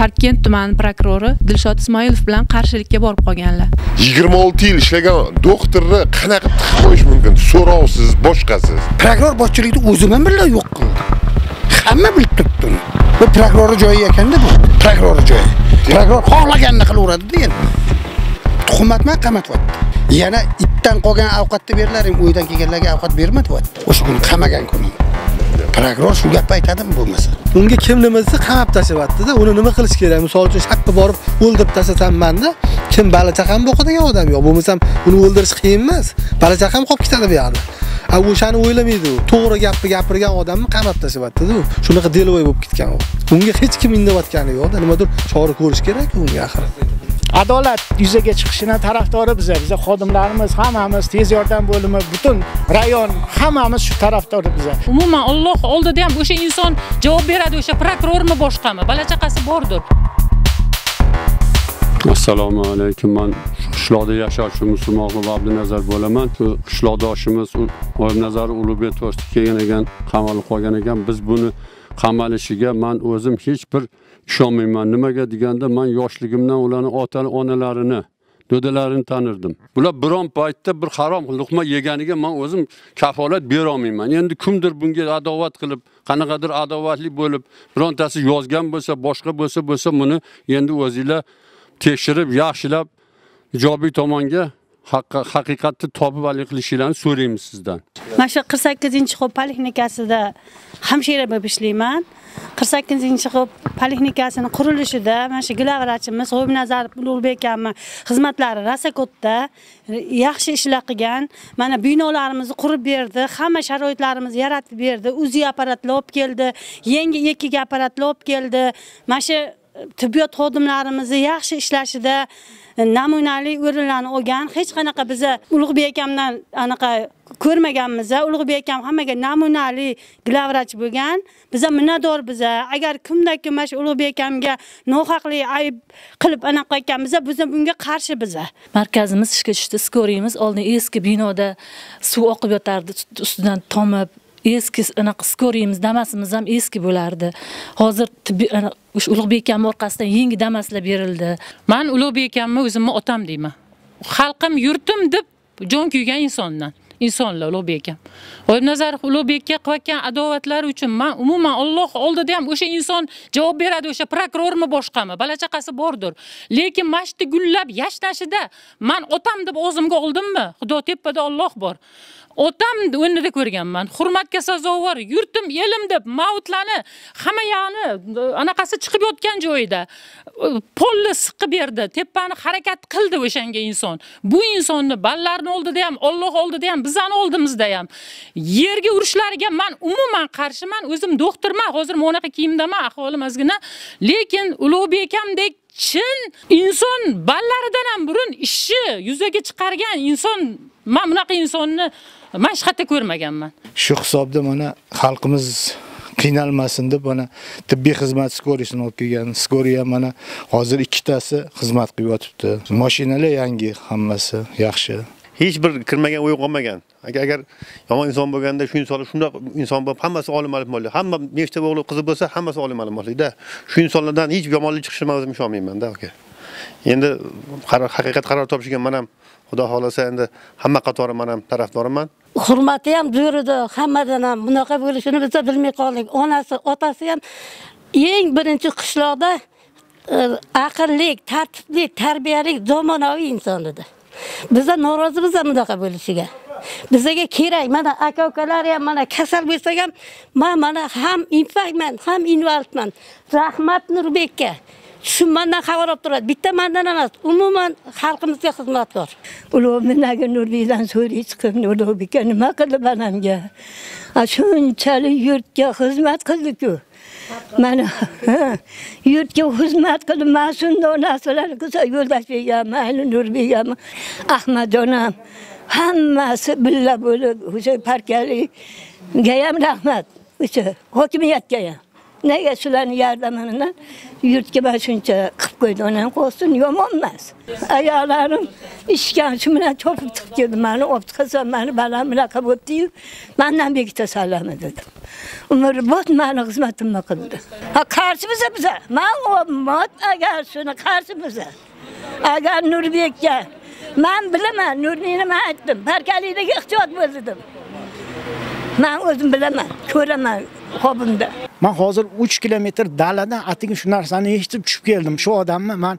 Parkent tumani prokurori Dilshod Ismoilov bilan qarshilikka borib qolganlar. 26 yil ishlagan doktorni qanaqa tiqib qo'yish mumkin? So'rovsiz, boshqasiz. Prokuror boshchilikni o'zim ham birga yo'q qildi. Hamma bilib turibdi uni. Bu prokuror joyi ekanda bu. Prokuror joyi. Prokuror xohlaganini qilaveradi endi. Tuhmatman qamatyapti. Yana itdan qolgan ovqatni berilaring, uydan kelganlarga ovqat bermadyapti. O'sha kuni qamagan kuni. Prokuror shu gapni aytadimi bo'lmasa? Unga kim nima desa qamab tashlayaptida uni nima qilish kerak? Misol uchun shaqqa borib o'ldirib tashlasammanda kim bola chaqam boqadigan odam? Yo'q bo'lmasam uni o'ldirish qiyin emas. Bola chaqam qolib ketadi bu yoqda a o'shani o'ylamaydi u. To'g'ri gapni gapirgan odamni qamab tashlayaptida u. Shunaqa delovoy bo'lib ketgan u. Unga hech kim indayotgani yo'qda. Nimadir chora ko'rish kerak unga axir. Adolat yuzaga chiqishini tarafdori biza. Biza xodimlarimiz hammamiz tez yordam bo'limi butun rayon hammamiz shu tarafdori biza. Umuman Alloh oldida ham o'sha inson javob beradi o'sha prokurormi boshqami? Bola chaqasi bordir. Assalomu alaykum. Man qishloqda yashovchi musulmon abdunazar bo'laman. Shu qishloqdoshimiz nazar ulug'bek to'shda kelgan ekan qamalib qolgan ekan. Biz buni qamalishiga man o'zim hech bir ishonmayman. Nimaga deganda man yoshligimdan ularni ota onalarini do'dalarini tanirdim. Bular biron paytda bir harom luqma yeganiga man o'zim kafolat berolmayman. Endi kimdir bunga adovat qilib qanaqadir adovatli bo'lib birontasi yozgan bo'lsa boshqa bo'lsa bo'lsa buni endi o'zinglar tekshirib yaxshilab ijobiy tomonga haqiqatni topib halol qilishinglarni so'raymiz sizdan. Mana shu qirq sakkizinchi xo'p poliklinikasida hamshira bo'lib ishlayman. qirq sakkizinchi xo'p poliklinikasini qurilishida mana shu glavvrachimiz g'o'ibnazarov ulug'bek akamni xizmatlari rasakotda yaxshi ishlar qilgan. Mana binolarimizni qurib berdi hamma sharoitlarimizni yaratib berdi. Uzi apparatlar olib keldi yangi ekg apparatlar olib keldi. Mana shu tibbiyot xodimlarimizni yaxshi ishlashida e, namunali o'rinlarni olgan hech qanaqa biza ulug'bek akamdan anaqa ko'rmaganmiz ulug'bek akam hammaga namunali glavrach bo'lgan. Biza minnatdor biza agar kimda kim mana shu ulug'bek akamga nohaqli ayb qilib anaqa qilgan biza biza bunga qarshi biza markazimiz ishga tushdi skoriyimiz oldin eski binoda suv oqib yotardi ustidan tomib eski anaqa skoriyimiz damasimiz ham eski bo'lardi. Hozir o'sha ulug'bek akamni orqasidan yangi damaslar berildi. Man ulug'bek akamni o'zimni otam deyman. Xalqim yurtim deb jon kuygan insondan insonlar ulug'bek akam. Nazarov ulug'bekka qilayotgan adovatlari uchun man umuman Alloh oldida ham o'sha inson javob beradi o'sha prokurormi boshqami bola chaqasi bordir. Lekin mashti gullab yashnashida man otam deb o'zimga oldimmi? Xudo tepada Alloh bor. Otam o'rnida ko'rganman. Hurmatga sazovor yurtim elim deb mautlarni hamma yog'ini anaqasi chiqib yotgan joyida e, polni siqib berdi tepani harakat qildi o'shanga inson. Bu insonni ballarni oldida ham Alloh oldida ham bizani oldimizda ham. Yerga urishlariga man umuman qarshiman o'zim doktorman hozir mana bunaqa kiyimdaman ahvolim ozgina lekin ulug'bek akamdek chin inson ballaridan ham burun ishni yuzaga chiqargan inson man bunaqa insonni man hech qayerda ko'rmaganman. Shu hisobda mana xalqimiz qiynalmasin deb mana tibbiy xizmat skorisini olib kelgan. Skori ham mana hozir ikkitasi xizmat qilib yotibdi. Mashinalar yangi hammasi yaxshi. Hech bir kirmagan o'y qolmagan. Agar yomon inson bo'lganda shu insonlar shundoq inson bo'lib hammasi olim ma'lumotli hamma nechta o'g'li qizi bo'lsa hammasi olim ma'lumotli-da shu insonlardan hech yomonlik chiqishini man o'zim ishonmayman-da aka. Endi haqiqat qaror topishiga men ham xudo xolasa endi hamma qatori men ham tarafdoriman. Hurmati ham buyurdi, hammadan ham. Bunaqa bo'lishini biz bilmay qoldik. Onasi otasi ham eng birinchi qishloqda e, aqlli tartibli tarbiyali zamonaviy inson edi. Biza norozimiz ham bunaqa bo'lishiga. Bizaga kerak mana aka ukalar ham mana kasal bo'lsak ham man mana ham infarktman ham invalidman rahmat nurbekka. Shu mandan xabar olib turadi. Bitta mandan emas umuman xalqimizga xizmatkor. Ulug'minaga nurbekdan so'ray chiqib ulug'beka nima qildi manamga? Shunchalik yurtga xizmat qildiku. Mana yurtga xizmat qilib mana shundoq narsalarni qilsa yo'ldosh ham mayli nurbek ham ahmadjon ham hammasi billa bo'lib o'sha parkaliga ham rahmat o'sha hokimiyatga ham nega shularni yordamidan yurtga mana shuncha qilib qo'ydi. Onam qo'ysin yomon emas. Ayollarim ishgan shu bilan chopib chiqib keldi. Mani olib chiqasan mani balam bunaqa bo'libdiyu mandan bekitasanlarmi dedim. Umrbod mani xizmatimni qildi. Ha qarshimiz biza man umrbod agar shuni qarshimiz agar nurbekka man bilaman nurni man aytdim parkalikdagi ehtiyot bo'l dedim. Man o'zim bilaman ko'raman. Qobimda man hozir 3 kilometr daladan atigi shu narsani eshitib tushib keldim. Shu odamni man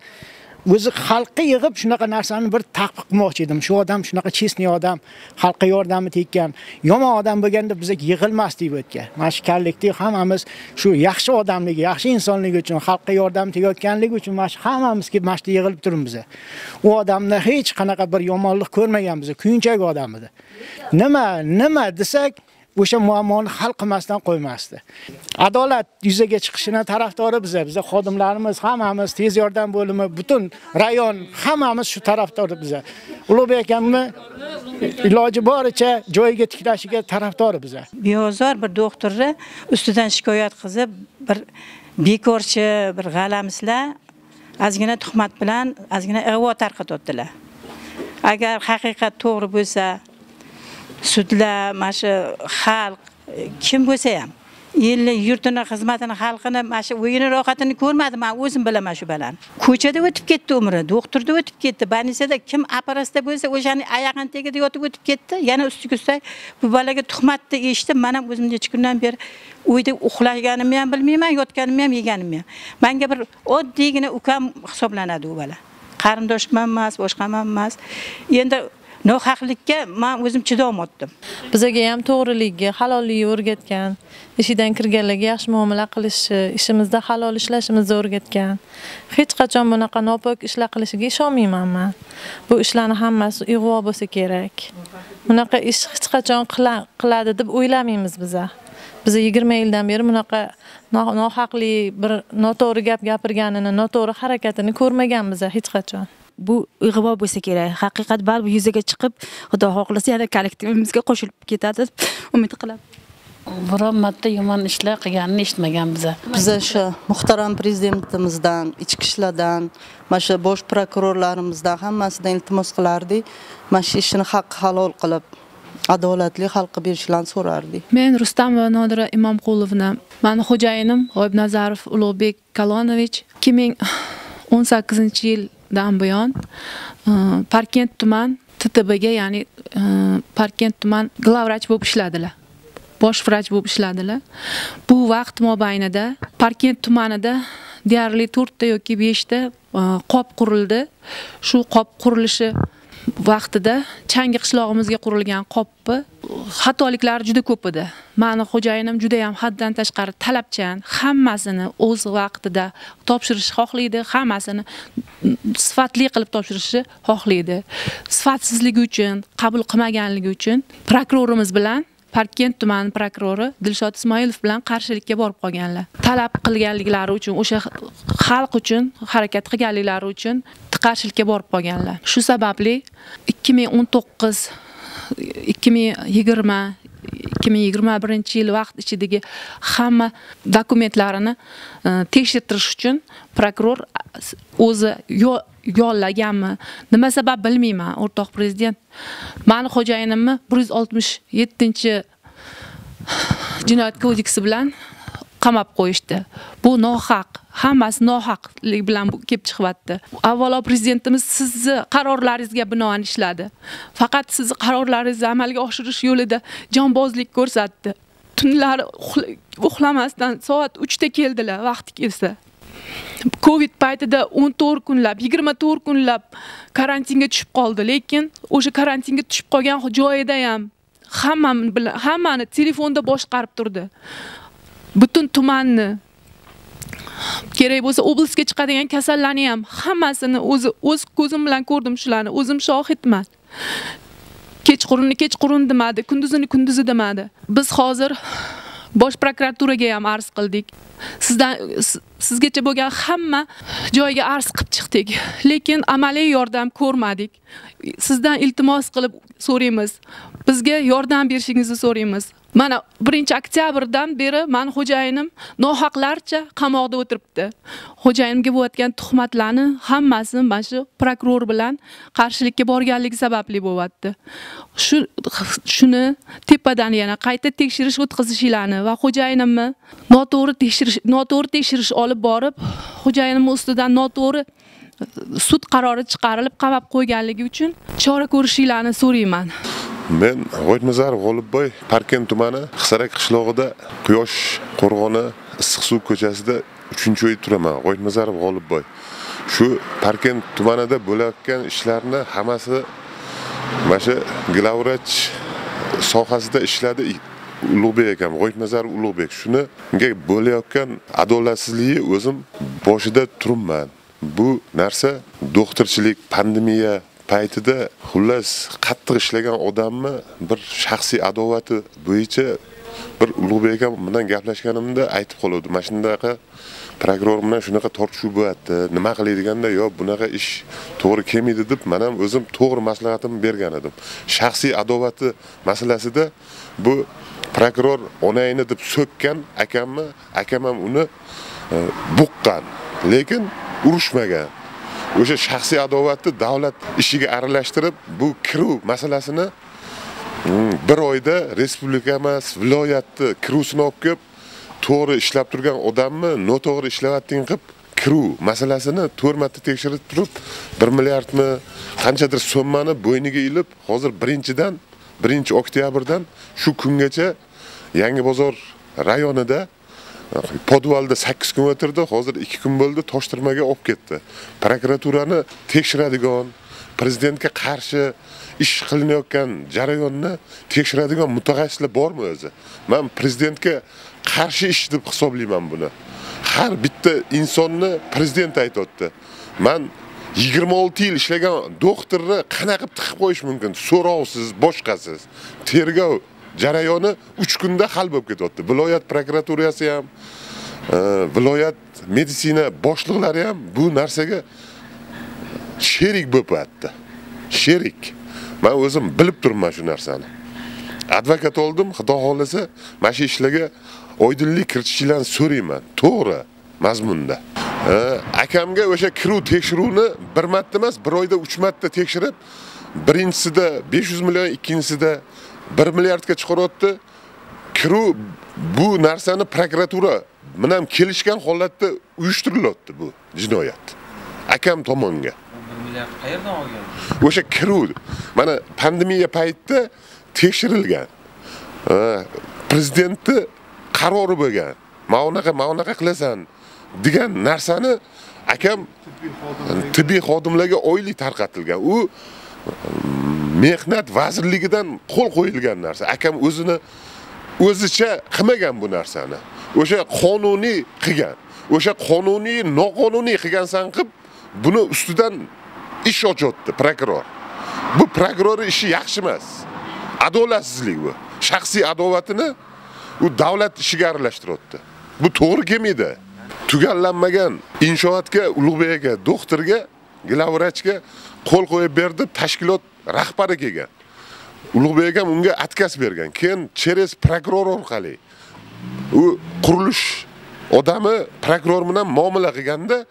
o'zi xalqqa yig'ib shunaqa narsani bir taqib qilmoqchi edim. Shu odam shunaqa chestniy odam xalqqa yordami tekkan yomon odam bo'lganda biza yig'ilmasdik bu yerga mana shu kollektiv hammamiz shu yaxshi odamligi yaxshi insonligi uchun xalqqa yordam tegayotganligi uchun mana shu hammamiz kelib mana shu yerda yig'ilib turibmiz u odamda hech qanaqa bir yomonlik ko'rmaganmiz kuyunchak odam edi. Nima nima desak o'sha muammoni hal qilmasdan qo'ymasdi. Adolat yuzaga chiqishini tarafdori biza biza xodimlarimiz hammamiz tez yordam bo'limi butun rayon hammamiz shu tarafdori biza. Ulug'bek akamni iloji boricha joyiga tiklashiga tarafdori biza. Beozor bir doktorni ustidan shikoyat qilib bir bekorchi bir g'alamislar ozgina tuhmat bilan ozgina ig'vo tarqatyaptilar agar haqiqat to'g'ri bo'lsa sudlar mana shu xalq kim bo'lsa ham. Elni yurtini xizmatini xalqini mana shu o'yini rohatini ko'rmadi. Man o'zim bilaman shu balani ko'chada o'tib ketdi umri doktorda o'tib ketdi. Больницада kim apparatda bo'lsa o'shani oyog'ini tagida yotib o'tib ketdi. Yana ustiga ustak bu bolaga tuhmatni eshitib man ham o'zim necha kundan beri uyda uxlaganimni ham bilmayman yotganimni ham yeganimni ham. Manga bir oddiygina ukam hisoblanadi u bola. Qarindoshim ham emas boshqam ham emas endi nohaqlikka men o'zim chidolmadim bizaga ham to'g'rilikni halollikni o'rgatgan ishidan kirganlarga yaxshi muomala qilishni ishimizda halol ishlashimizni o'rgatgan. Hech qachon bunaqa nopok ishlar qilishiga ishonmayman man. Bu ishlarni hammasi ig'vo bo'lsa kerak. Bunaqa ish hech qachon qiladi deb o'ylamaymiz biza. Biz yigirma yildan beri bunaqa nohaqlik bir noto'g'ri gap gapirganini noto'g'ri harakatini ko'rmaganmiz hech qachon. Bu ig'vo bo'lsa kerak. Haqiqat baribir yuzaga chiqib xudo xohlasa yana kollektivimizga qo'shilib ketadi. Deb umid qilaman biron marta yomon ishlar qilganini eshitmagan biza. Biza o'sha muhtaram prezidentimizdan ichki ishlardan mana shu bosh prokurorlarimizdan hammasidan iltimos qilardik mana shu ishni haq halol qilib adolatli xalqqa berishlarini so'rardik men rustamova nodira imomqulovna mani xo'jayinim g'oyibnazarov ulug'bek kalonovich ikki ming o'n sakkizinchi yil dan buyon e, parkent tuman ttbga ya'ni e, parkent tuman glavvrach bo'lib ishladilar bosh vrach bo'lib ishladilar bu vaqt mobaynida parkent tumanida deyarli to'rtta yoki beshta ta qop qurildi. Shu qop qurilishi vaqtida changi qishlog'imizga qurilgan qopni xatoliklari juda ko'p edi. Mani xo'jayinim juda ham haddan tashqari talabchan hammasini o'z vaqtida topshirishni xohlaydi hammasini sifatli qilib topshirishni xohlaydi. Sifatsizligi uchun qabul qilmaganligi uchun prokurorimiz bilan parkent tumani prokurori dilshod ismoilov bilan qarshilikka borib qolganlar. Talab qilganliklari uchun o'sha xalq uchun harakat qilganliklari uchun qarshilikka borib qolganlar. Shu sababli ikki ming o'n to'qqiz ikki ming yigirma birinchi yil vaqt ichidagi hamma dokumentlarini e, tekshirtirish uchun prokuror o'zi yollaganmi? Nima sabab bilmayman o'rtoq prezident. Mani xo'jayinimni bir yuz oltmish yettinchi jinoyat kodeksi bilan qamab qo'yishdi. Bu nohaq hammasi nohaqlik bilan kelib chiqyapti. Avvalo prezidentimiz sizni qarorlaringizga binoan ishladi. Faqat sizni qarorlaringizni amalga oshirish yo'lida jonbozlik ko'rsatdi. Tunlari uxlamasdan soat uchda keldilar vaqti kelsa. Covid paytida o'n to'rt kunlab yigirma to'rt kunlab karantinga tushib qoldi lekin o'sha karantinga tushib qolgan joyida ham hammani hammani telefonda boshqarib turdi. Butun tumanni. Kerak bo'lsa oblastga chiqadigan kasallarni ham hammasini o'zi o'z ko'zim bilan ko'rdim shularni. O'zim shohidman kechqurunni kechqurun demadi kunduzini kunduzi demadi. Biz hozir bosh prokuraturaga ham arz qildik. Sizdan sizgacha bo'lgan hamma joyga arz qilib chiqdik. Lekin amaliy yordam ko'rmadik. Sizdan iltimos qilib so'raymiz. Bizga yordam berishingizni so'raymiz. Mana 1 oktyabrdan beri mani xo'jayinim nohaqlarcha qamoqda o'tiribdi. Xo'jayinimga bo'layotgan tuhmatlarni hammasini mana shu prokuror bilan qarshilikka borganligi sababli bo'lyapti. Shu shuni tepadan yana qayta tekshirish o'tkazishinglarni va xo'jayinimni noto'g'ri tekshirish noto'g'ri tekshirish olib borib xo'jayinimni ustidan noto'g'ri e, sud qarori chiqarilib qamab qo'yganligi uchun chora ko'rishinglarni so'rayman. Men g'oyitmazarov g'olibboy parkent tumani hisarak qishlog'ida quyosh qo'rg'oni Issiq suv ko'chasida 3 uy turaman. G'oyitmazarov g'olibboy shu parkent tumanida bo'layotgan ishlarni hammasi mana shu glavvrach sohasida ishladi ulug'bek akam g'oyitmazarov ulug'bek. Shuniga bo'layotgan adolatsizlikni o'zim boshida turibman. Bu narsa doktorchilik pandemiya paytida xullas qattiq ishlagan odamni bir shaxsiy adovati bo'yicha bir ulug'bek akam bilan gaplashganimda aytib qoluvdi. Mana shunaqa prokuror bilan shunaqa tortishuv bo'lyapti nima qilay yo bunaqa ish to'g'ri kelmaydi deb man ham o'zim to'g'ri maslahatimni bergan edim. Shaxsiy adovati masalasida bu prokuror onangni deb so'kkan akamni akam ham uni e, buqqan. Lekin urushmagan. O'sha shaxsiy adovatni davlat ishiga aralashtirib bu kiruv masalasini hmm, bir oyda respublika emas viloyatni kiruvsini olib kelib to'g'ri ishlab turgan odamni noto'g'ri ishlayotgan qilib kiruv masalasini to'rt marta tekshirib turib bir milliardmi qanchadir so'mmani bo'yniga ilib hozir birinchidan birinchi oktyabrdan shu kungacha yangi bozor rayonida podvalda 8 kun o'tirdi hozir 2 kun bo'ldi toshtirmaga olib ketdi. Prokuraturani tekshiradigan prezidentga qarshi ish qilinayotgan jarayonni tekshiradigan mutaxassislar bormi o'zi? Men prezidentga qarshi ish deb hisoblayman buni. Har bitta insonni prezident aytyapti man 26 yil ishlagan doktorni qanaqa qilib tiqib qo'yish mumkin? So'rovsiz boshqasiz tergov jarayoni 3 kunda hal bo'lib ketyapti. Viloyat prokuraturasi ham e, viloyat meditsina boshliqlari ham bu narsaga sherik bo'lyapti sherik. Men o'zim bilib turibman shu narsani. Advokat oldim xudo xolasa mana shu ishlarga oydinlik kiritishinglarni so'rayman. To'g'ri mazmunda. E, akamga o'sha kiruv tekshiruvni bir marta emas bir oyda 3 marta tekshirib birinchisida 500 million ikkinchisida 1 milliardga chiqaryapti. Kiruv bu narsani prokuratura bilan kelishgan holatda uyushtirilyapti bu jinoyat. Akam tomonga. 1 milliard qayerdan olgan? O'sha kiruv mana pandemiya paytida tekshirilgan. Prezidentni qarori bo'lgan. Mana unaqa mana unaqa qilasan degan narsani akam tibbiy xodimlarga oylik tarqatilgan. U mehnat vazirligidan qo'l qo'yilgan narsa. Akam o'zini o'zicha qilmagan bu narsani. O'sha qonuniy qilgan o'sha qonuniy noqonuniy qilgansan qilib buni ustidan ish ochyapti prokuror. Bu prokuror ishi yaxshi emas. Adolatsizlik bu. Shaxsiy adovatini u davlat ishiga aralashtiryapti bu to'g'ri kelmaydi. Tugallanmagan inshootga ulug'bek aka doktorga glavvrachga qo'l qo'yib berdi tashkilot rahbari kelgan ulug'bek akam unga отказ bergan. Keyin через prokuror orqali u qurilish odami prokuror bilan muomala qilganda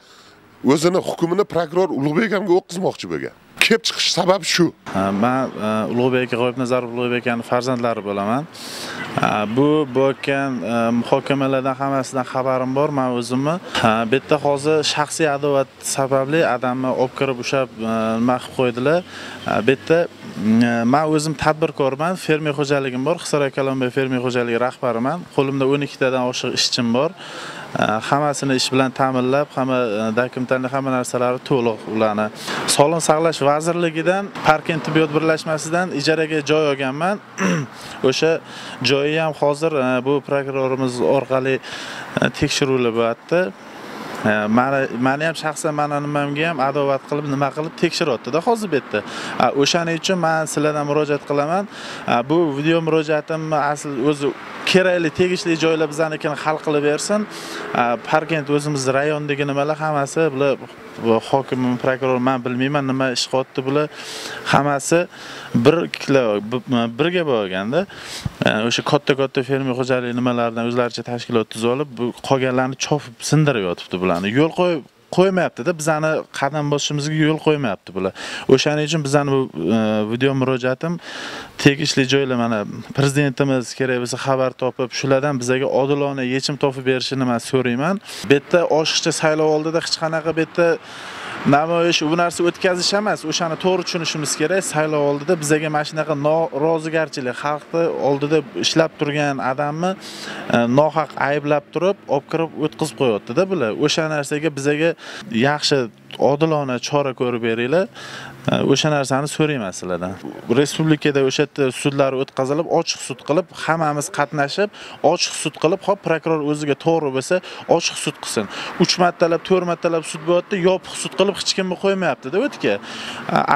o'zini hukmini prokuror ulug'bek akamga o'tkazmoqchi bo'lgan. Kelib chiqish sababi shu. Man e, ulug'bek aka g'oyibnazarov ulug'bek akani farzandlari bo'laman. Bu bo'layotgan e, muhokamalardan hammasidan xabarim bor man o'zimni. Bu yerda hozir shaxsiy adovat sababli odamni olib kirib ushlab e, nima qilib qo'ydilar. Bu yerda man o'zim tadbirkorman fermer xo'jaligim bor. Hisor kalonbek fermer xo'jaligi rahbariman. Qo'limda 12 tadan oshiq ishchim bor. Э, hammasini ish bilan ta'minlab hamma э, e, dokumentlarni hamma narsalari to'liq ularni sog'liqni saqlash vazirligidan parkent tibbiyot birlashmasidan ijaraga joy olganman. O'sha joyi ham hozir e, bu prokurorimiz orqali e, tekshiruvlar bo'lyapti e, mani mani ham shaxsan mani nimamga ham adovat qilib nima qilib tekshiryaptida hozir bu yerda. O'shaning uchun man sizlardan murojaat qilaman. Bu video murojaatimni asl o'zi kerakli tegishli joylar biznikini hal qilib bersin. Parkent o'zimizni rayondagi nimalar hammasi bular hokim prokuror man bilmayman nima ish qilyapti bular hammasi bir birga bo'lganda e, o'sha katta katta fermer xo'jaligi nimalaridan o'zlaricha tashkilot tuzib olib bu qolganlarni chopib sindirib yotibdi bularni. Yo'l qo'yib qo'ymayaptida bizani qadam bosishimizga yo'l qo'ymayapti bular. O'shaning uchun bizani bu e, video murojaatim tegishli joylar mana prezidentimiz kerak bo'lsa xabar topib shulardan bizga odilona yechim topib berishini man so'rayman. Bu yerda oshiqcha saylov oldida hech qanaqa bu yerda namoyish bu narsa o'tkazish emas o'shani to'g'ri tushunishimiz kerak. Saylov oldida bizaga mana shunaqa norozigarchilik xalqni oldida ishlab turgan odamni e, nohaq ayblab turib olib kirib o'tkazib qo'yyaptida bular. O'sha narsaga bizaga yaxshi odilona chora ko'rib beringlar. E, o'sha narsani so'rayman sizlardan. Respublikada o'sha yerda sudlar o'tkazilib ochiq sud qilib hammamiz qatnashib ochiq sud qilib hop prokuror o'ziga to'g'ri bo'lsa ochiq sud qilsin. Uch martalab to'rt martalab sud bo'lyapti yopiq sud qilib hech kimni qo'ymayaptida o'tga.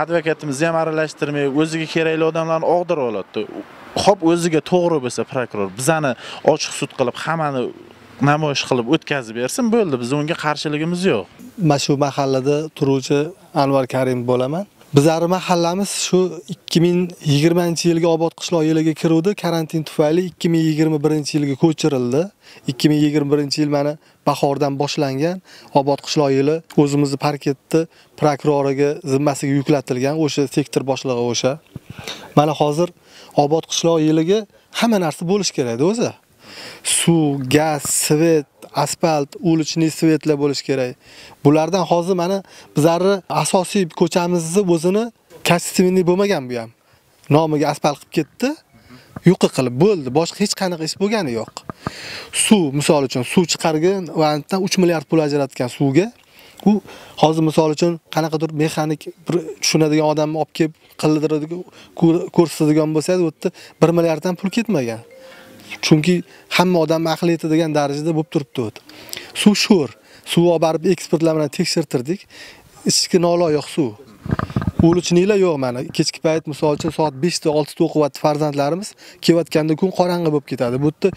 Advokatimizni ham aralashtirmay o'ziga kerakli odamlarni og'dirib olyapti hop o'ziga to'g'ri bo'lsa prokuror bizani ochiq sud qilib hammani namoyish qilib o'tkazib bersin bo'ldi biz unga qarshiligimiz yo'q. Mana shu mahallada turuvchi anvar karimov bo'laman. Bizlarni mahallamiz shu 2020 yilgi obod qishloq yiliga kiruvdi. Karantin tufayli 2021 yilga ko'chirildi. 2021 yil mana bahordan boshlangan obod qishloq yili o'zimizni parketni prokuroriga zimmasiga yuklatilgan o'sha sektor boshlig'i o'sha. Mana hozir obod qishloq yiliga hamma narsa bo'lishi kerakda o'zi. Suv gaz svet asfalt уличный svetlar bo'lishi kerak. Bulardan hozir mana bizlarni asosiy ko'chamizni o'zini качественный bo'lmagan bu ham. Nomiga asfalt qilib ketdi. Yuqi qilib bo'ldi. Boshqa hech qanaqa ish bo'lgani yo'q. Suv misol uchun suv chiqargan vantdan 3 milliard pul ajratgan suvga. U hozir misol uchun qanaqadir mexanik bir tushunadigan odamni olib kelib qildiradigan ko'rsatadigan bo'lsa u yerda 1 milliarddan pul ketmagan. Chunki hamma odam aql yetadigan darajada bo'lib turibdi o'zi suv sho'r. Suv olib borib ekspertlar bilan tekshirtirdik. Ichki noloyiq suv. Уличныйlar yo'q mana. Kechki payt misol uchun soat 5 ta 6 ta o'qiyapti farzandlarimiz. Kelayotganda kun qorong'i bo'lib ketadi. Bu yerda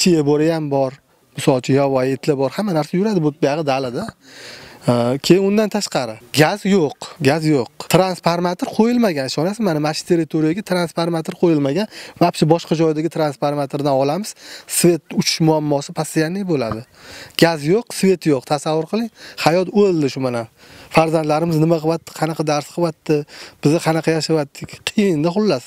chiya bo'ri ham bor. Misol uchun yovvoyi itlar bor. Hamma narsa yuradi. Bu buyog'i dalada keyin undan tashqari gaz yo'q gaz yo'q. Transformator qo'yilmagan. Ishonasizmi? Mana mana shu territoriyaga transformator qo'yilmagan. Вообще boshqa joydagi transformatordan olamiz. Svet uchish muammosi постоянный bo'ladi. Gaz yo'q svet yo'q. Tasavvur qiling. Hayot o'ldi shu mana. Farzandlarimiz nima qilyapti? Qanaqa dars qilyapti? Biz qanaqa yashayaptik? Qiyinda xullas.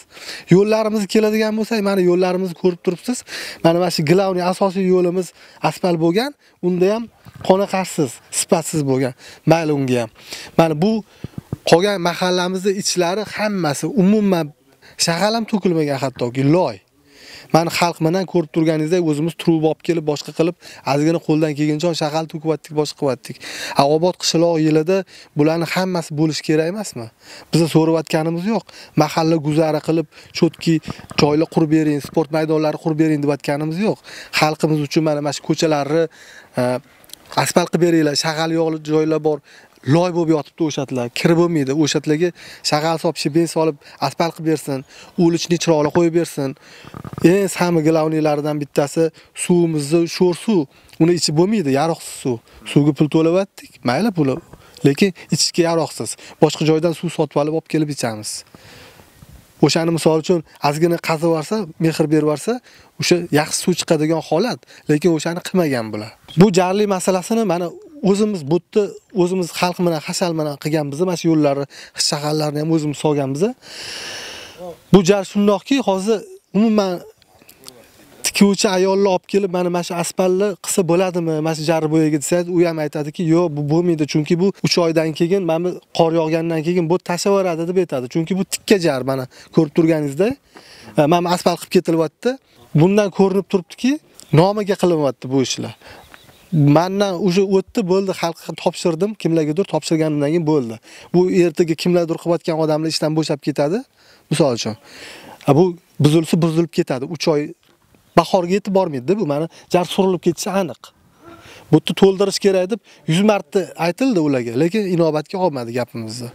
Yo'llarimiz keladigan bo'lsak mana yo'llarimizni ko'rib turibsiz. Mana mana shu главный asosiy yo'limiz asfalt bo'lgan. Unda ham qoniqarsiz sifatsiz bo'lgan. Mayli unga ham. Mana bu qolgan mahallamizning ichlari hammasi umuman shag'al ham to'kilmagan hattoki loy. Mana xalq bilan ko'rib turganingizdek o'zimiz turib olib kelib boshqa qilib azgina qo'ldan kelgancha shag'al to'kyaptik boshqa qilyaptik a obod qishloq yilida bularni hammasi bo'lish kerak emasmi? Biz so'rayotganimiz yo'q. Mahalla guzari qilib cho'tki joylar qurib bering sport maydonlari qurib bering deb aytganimiz yo'q. Xalqimiz uchun mana mana shu ko'chalarni e, asfalt qilib beringlar shag'al yo'qli joylar bor. Loy bo'lib yotibdi o'shatlar kir bo'lmaydi o'shatlarga shag'al solib shibin solib asfalt qilib bersin ulichni chiroqlar qo'yib bersin. Eng sami главныйлaridan bittasi suvimizni sho'r suv. Uni ichib bo'lmaydi yaroqsiz suv. Suvga pul to'layaptik mayli puli. Lekin ichishga yaroqsiz. Boshqa joydan suv sotib olib olib kelib ichamiz. O'shani misol uchun ozgina qazib yuborsa mehr berib yuborsa o'sha yaxshi suv chiqadigan holat lekin o'shani qilmagan bular. Bu jarli masalasini mana o'zimiz bu yerda o'zimiz xalq bilan hashal bilan qilganmiz mana shu yo'llarni shaharlarni ham o'zimiz solganmiz bu jar shundoqki hozir umuman tikuvchi ayolni olib kelib mana mana shu asfaltni qilsa bo'ladimi? Mana shu jarni bo'yaga desangiz u ham aytadiki yo'q bu bo'lmaydi chunki bu 3 oydan keyin mana bu qor yog'gandan keyin bu tashlaveradi deb aytadi. Chunki bu tikka jar mana ko'rib turganingizda. E, mana asfalt qilib ketilyapti. Bundan ko'rinib turibdiki nomiga qilinyapti bu ishlar. Mandan уже o'tdi bo'ldi xalqqa topshirdim kimlargadir topshirganimdan keyin bo'ldi. Bu ertaga kimlardir qilayotgan odamlar ishdan bo'shab ketadi. Misol uchun e, bu buzilsa buzilib ketadi 3 oy bahorga yetib bormaydida bu. Mana jar surilib ketishi aniq. Bu yerni to'ldirish kerak deb 100 marta aytildi ularga lekin inobatga olmadi gapimizni.